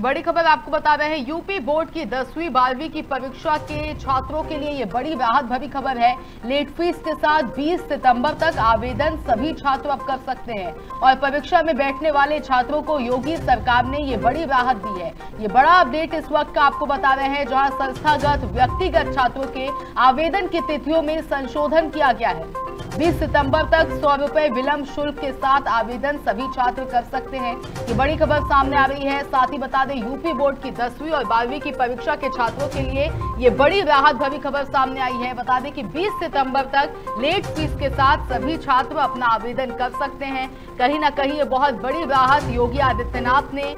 बड़ी खबर आपको बता रहे हैं, यूपी बोर्ड की दसवीं बारहवीं की परीक्षा के छात्रों के लिए ये बड़ी राहत भरी खबर है। लेट फ़ीस के साथ 20 सितंबर तक आवेदन सभी छात्र अब कर सकते हैं। और परीक्षा में बैठने वाले छात्रों को योगी सरकार ने ये बड़ी राहत दी है। ये बड़ा अपडेट इस वक्त का आपको बता रहे हैं, जहाँ संस्थागत व्यक्तिगत छात्रों के आवेदन की तिथियों में संशोधन किया गया है। 20 सितंबर तक सौ रुपए विलंब शुल्क के साथ आवेदन सभी छात्र कर सकते हैं। ये बड़ी खबर सामने आ रही है। साथ ही बता दें, यूपी बोर्ड की दसवीं और बारहवीं की परीक्षा के छात्रों के लिए ये बड़ी राहत भरी खबर सामने आई है। बता दें कि 20 सितंबर तक लेट फ़ीस के साथ सभी छात्र अपना आवेदन कर सकते हैं। कहीं ना कहीं ये बहुत बड़ी राहत योगी आदित्यनाथ ने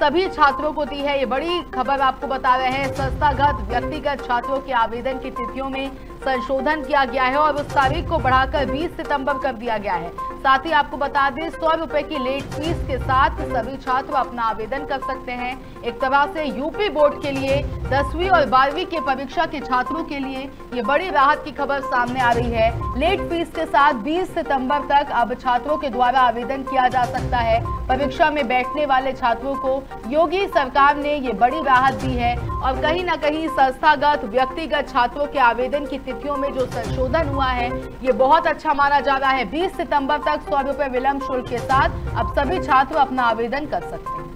सभी छात्रों को दी है ये बड़ी खबर आपको बता रहे हैं। संस्थागत व्यक्तिगत छात्रों के आवेदन की तिथियों में संशोधन किया गया है और उस तारीख को बढ़ाकर 20 सितंबर कर दिया गया है। साथ ही आपको बता दें, सौ रुपए की लेट फ़ीस के साथ सभी छात्र अपना आवेदन कर सकते हैं। एक तरह से यूपी बोर्ड के लिए दसवीं और बारहवीं के परीक्षा के छात्रों के लिए ये बड़ी राहत की खबर सामने आ रही है। लेट फ़ीस के साथ 20 सितंबर तक अब छात्रों के द्वारा आवेदन किया जा सकता है। परीक्षा में बैठने वाले छात्रों को योगी सरकार ने ये बड़ी राहत दी है और कहीं ना कहीं संस्थागत, व्यक्तिगत छात्रों के आवेदन की तिथियों में जो संशोधन हुआ है, ये बहुत अच्छा माना जा रहा है। बीस सितंबर तक सौ रुपए विलम्ब शुल्क के साथ अब सभी छात्र अपना आवेदन कर सकते हैं।